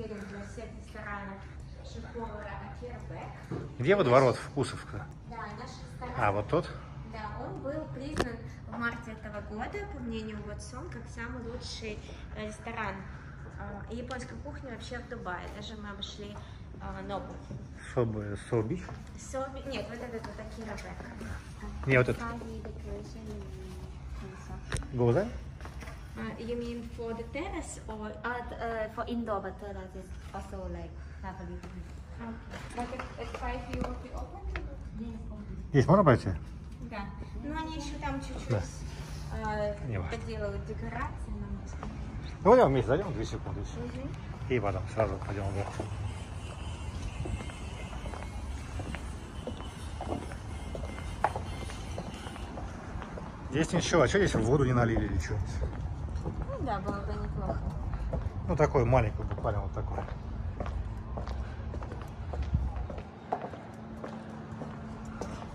готовим для всех ресторанов шеф-повара Акира Бек. Где водоворот вкусов? Да, наш ресторан, А, вот тот? да, он был признан в марте этого года, по мнению Watson, как самый лучший э, ресторан э, японской кухни вообще в Дубае. Даже мы обошли э, Нобу. Собич? Соби... Нет, вот этот вот Акира Бек. Не, вот этот. Heavy Uh, you mean for the terrace or uh, uh, for indoor, but terrace is also like heavily. Okay. But at, at five you will be open? Yes, open. Здесь можно пройти? Да. Ну они еще там чуть-чуть Да. э, важно. поделают декорации. Ну, пойдем вместе зайдем, две секунды. Мгм. И потом сразу пойдем вверх. Здесь ничего, а что здесь в воду не налили или что? Да, было бы неплохо. Ну, такой маленький, буквально вот такой.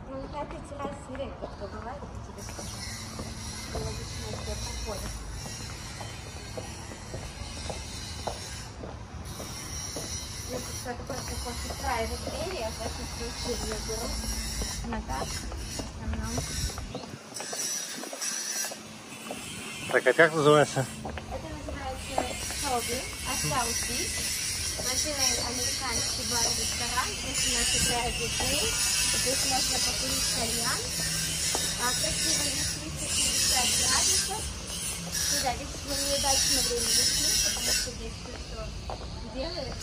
Ну на этой террасе редко кто бывает, я тебе скажу. И обычно все проходят. Если что-то только после края двери, я в этом случае ее беру на так. Так, как называется? Это называется Тоби, Астауси. Делаем американский бар-ресторан. Если нас играют детей, здесь можно покурить кальян. А красиво если 350 градусов. Ну да, здесь мы неудачно время вышли, потому что здесь все делает.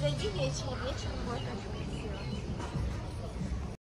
Зайди вечером, вечером красиво.